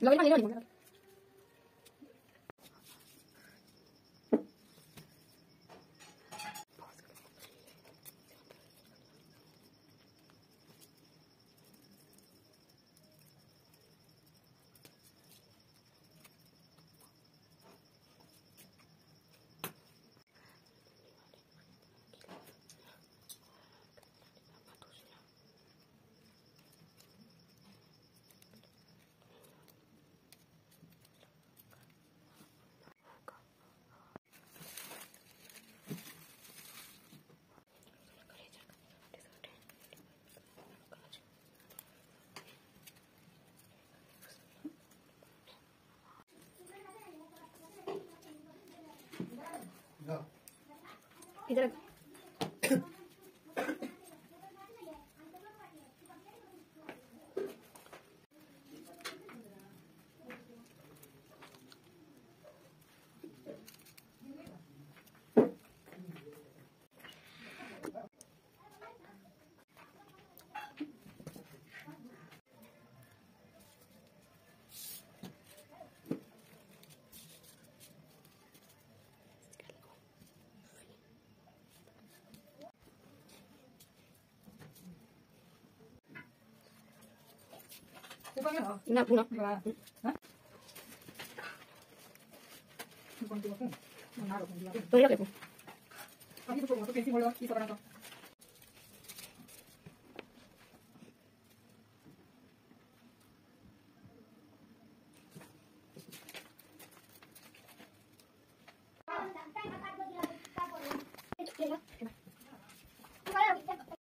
La इधर Podría que. Aquí tu foto, que hicimos lo hizo para acá.